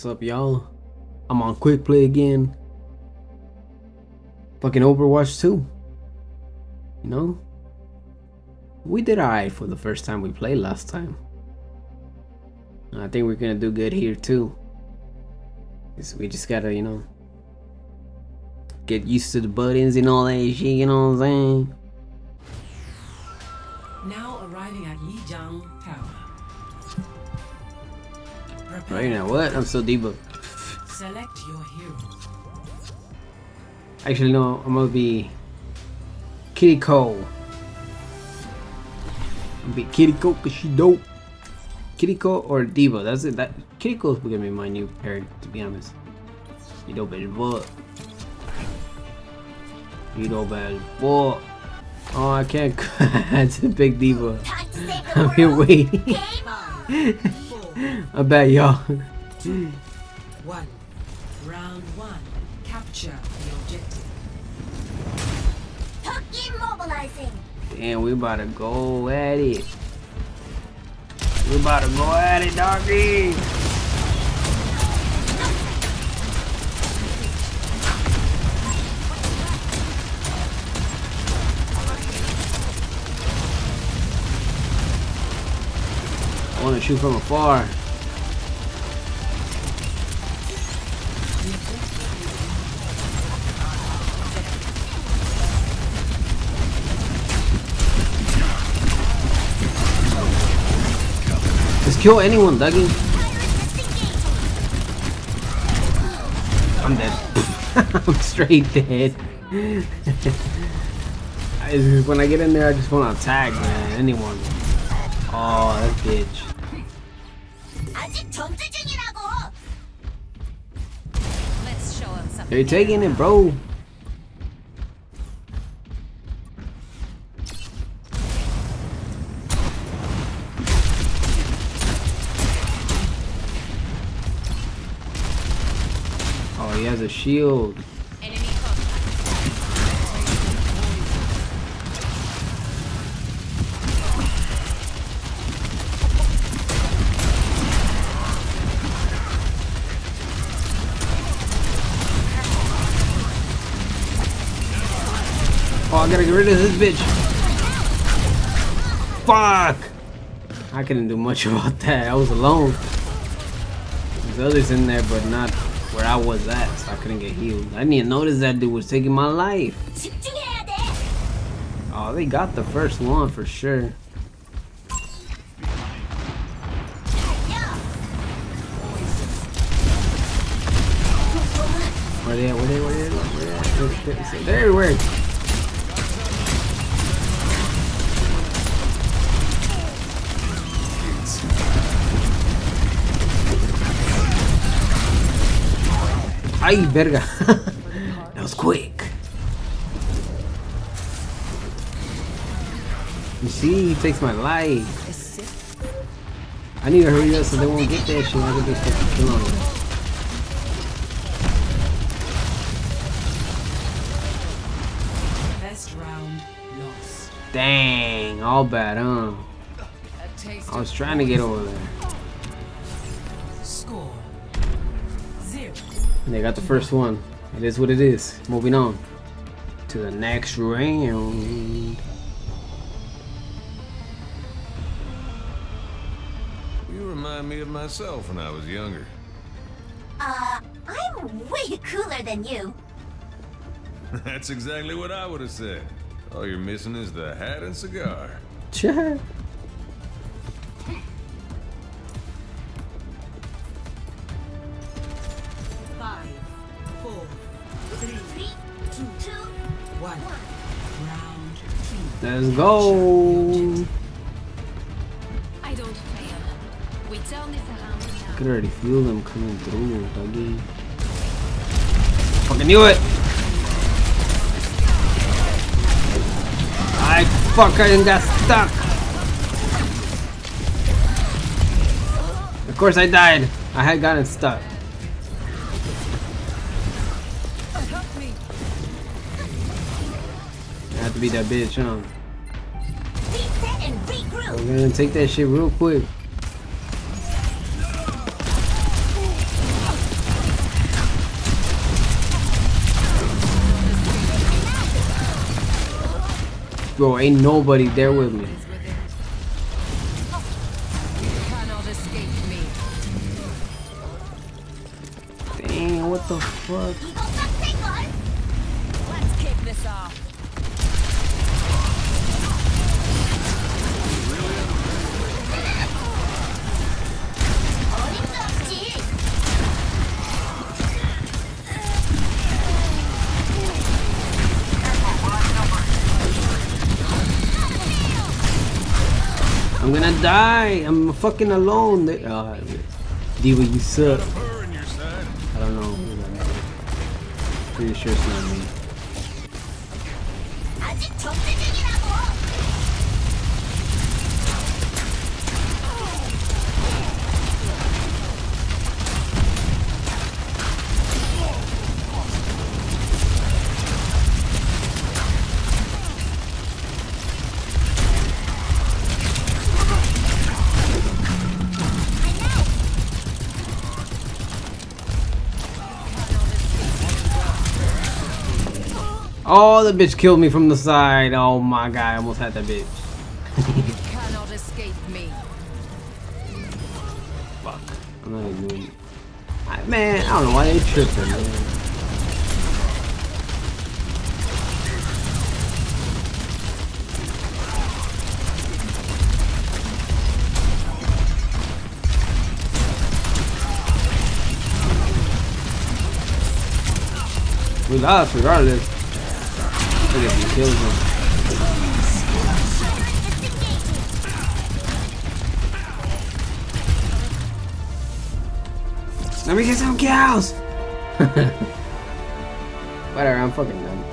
What's up, y'all? I'm on quick play again. Fucking Overwatch 2. You know? We did alright for the first time we played last time. I think we're gonna do good here too. We just gotta, you know, get used to the buttons and all that shit, you know what I'm saying? Right now, what? I'm still debugged. Select your hero. Actually, no, I'm gonna be Kiriko. I'm gonna be Kiriko cause she dope. Kiriko or D.Va, that's it. That Kiriko's gonna be my new pair, to be honest. You dope as fuck. You dope as fuck. Oh, I can't. That's a big diva. Time to save the I'm here waiting. Game on. Four, I bet y'all. one. Round one. Capture the objective. Hook immobilizing. Damn, we about to go at it. We about to go at it, doggy. Want to shoot from afar. Just kill anyone, Dougie. I'm dead. I'm straight dead. When I get in there, I just want to attack, man. Anyone. Oh, that bitch. 아직 전투 중이라고. Let's show him something. They're taking it, bro. Oh, he has a shield. gotta get rid of this bitch. Fuck! I couldn't do much about that. I was alone. There's others in there, but not where I was at, so I couldn't get healed. I didn't even notice that dude was taking my life. Oh, they got the first one for sure. Where they at? Where they at? Where they at? Where they at? Oh, They're everywhere. Ay, verga. that was quick. You see, he takes my life. I need to hurry up so they won't get that shit. I can just fucking kill them. Best round lost. Dang, all bad, huh? I was trying to get over there. And they got the first one. It is what it is. Moving on to the next round. You remind me of myself when I was younger. Uh, I'm way cooler than you. That's exactly what I would have said. All you're missing is the hat and cigar. Chat. Let's go. I don't fail. We turn this around could already feel them coming through, doggy. Fucking knew it. I fucking got stuck. Of course I died. I had gotten stuck. I have to be that bitch, huh? we're gonna take that shit real quick. Bro, ain't nobody there with me. Dang, what the fuck? I'm gonna die. I'm fucking alone. They- Uh, D.Va, you suck. Her in your side. I don't know. Pretty sure it's not me. Oh, the bitch killed me from the side. Oh my god, I almost had that bitch. You cannot escape me. Fuck. I'm not even doing it. I, man, I don't know why they tripping, man. We lost regardless. Look at he kills him. Let me get some cows! Whatever, I'm fucking done.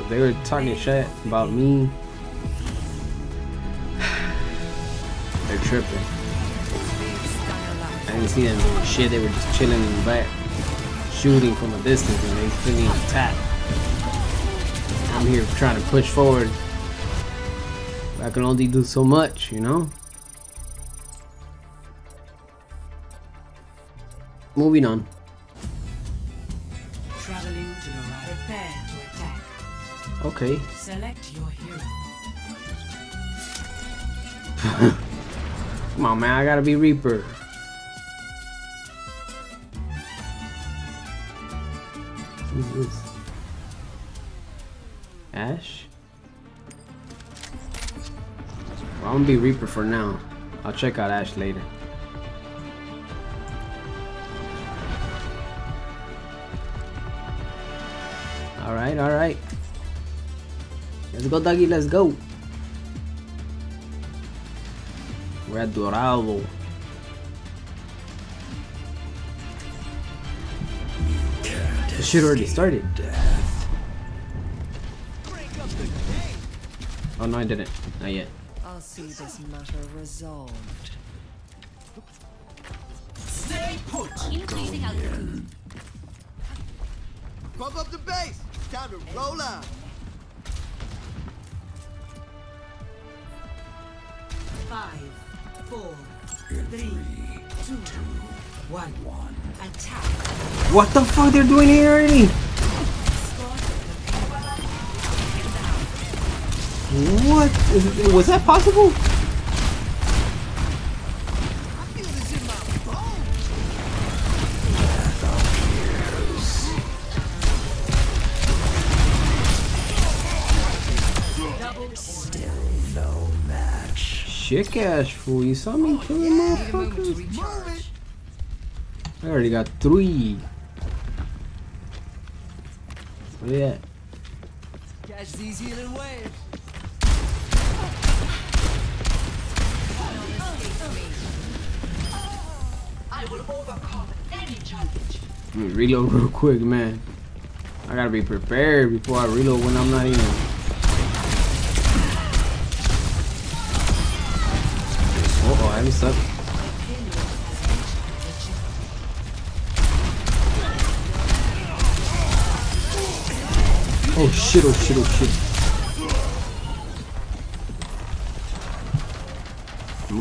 If they were talking shit about me, they're tripping. I didn't see them shit, they were just chilling in the back, shooting from a distance and they couldn't even attack. I'm here trying to push forward. I can only do so much, you know? Moving on. Traveling to the right. Prepare to attack. Okay. Select your hero. Come on, man. I gotta be Reaper. Gonna be Reaper for now. I'll check out Ashe later. Alright, alright. Let's go, Dougie. Let's go. We're at Dorado. The shit already started. Oh no, I didn't. Not yet. I'll see this matter resolved. Increasing altitude. Pump up the bass. Time to roll out. Five, four, three, two, one. Attack. What the fuck they're doing here already? What? Is- Was that possible? Shit ass fool, you saw me moment to motherfuckers? I already got three. Where they at? Catch these healing waves. Reload real quick, man. I gotta be prepared before I reload when I'm not even. Oh, I messed up. Oh shit, oh shit, oh shit.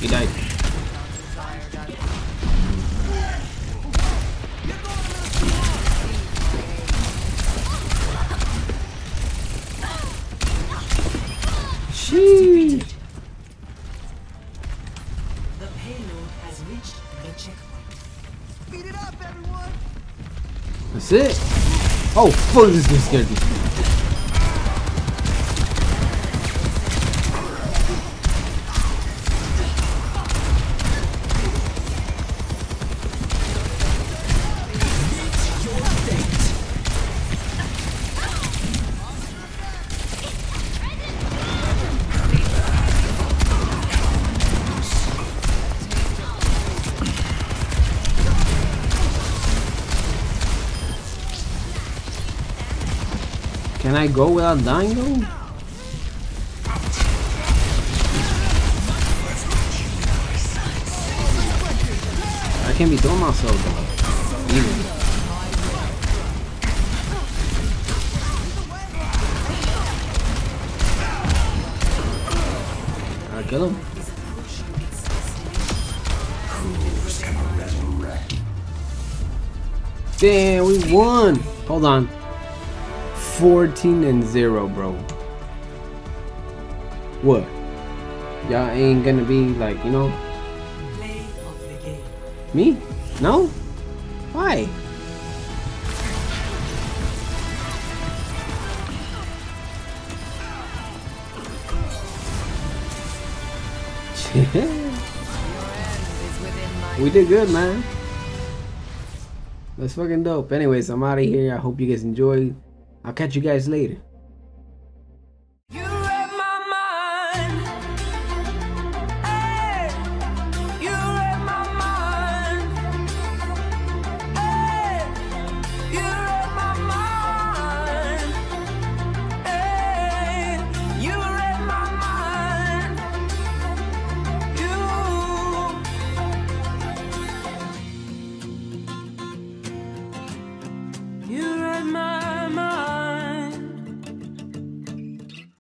He died. Sheesh. The payload has reached the checkpoint. Speed it up, everyone! That's it. Oh, fuck, this game scared me. Can I go without dying though? I can't be doing myself though. Either. Kill him. Damn, we won. Hold on. 14 and 0, bro. What? Y'all ain't gonna be like, you know, me? No? Why? we did good, man. That's fucking dope. Anyways, I'm out of here. I hope you guys enjoyed. I'll catch you guys later.